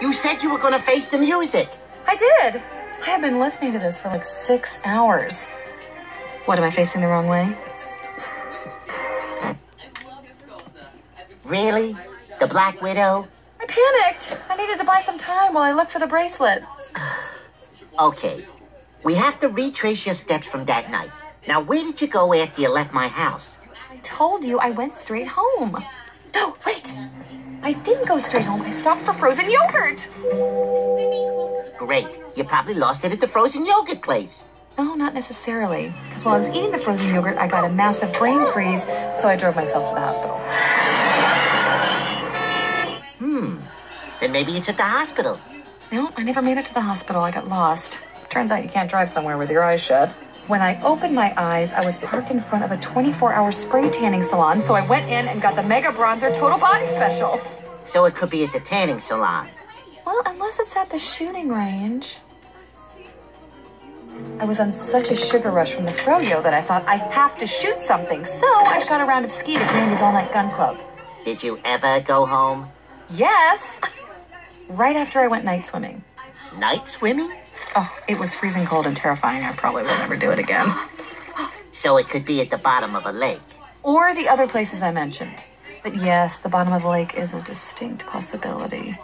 You said you were going to face the music. I did. I have been listening to this for like six hours. What, am I facing the wrong way? Really? The Black Widow? I panicked. I needed to buy some time while I looked for the bracelet. Okay. We have to retrace your steps from that night. Now, where did you go after you left my house? I told you I went straight home. No, wait. I didn't go straight home. I stopped for frozen yogurt. Great. You probably lost it at the frozen yogurt place. No, not necessarily. Because while I was eating the frozen yogurt, I got a massive brain freeze, so I drove myself to the hospital. Hmm. Then maybe it's at the hospital. No, I never made it to the hospital. I got lost. Turns out you can't drive somewhere with your eyes shut. When I opened my eyes, I was parked in front of a 24 hour spray tanning salon, so I went in and got the Mega Bronzer Total Body Special. So it could be at the tanning salon. Well, unless it's at the shooting range. I was on such a sugar rush from the froyo that I thought I have to shoot something, so I shot a round of skeet at Randy's All Night Gun Club. Did you ever go home? Yes! Right after I went night swimming. Night swimming? Oh, it was freezing cold and terrifying. I probably will never do it again. So it could be at the bottom of a lake. Or the other places I mentioned. But yes, the bottom of the lake is a distinct possibility.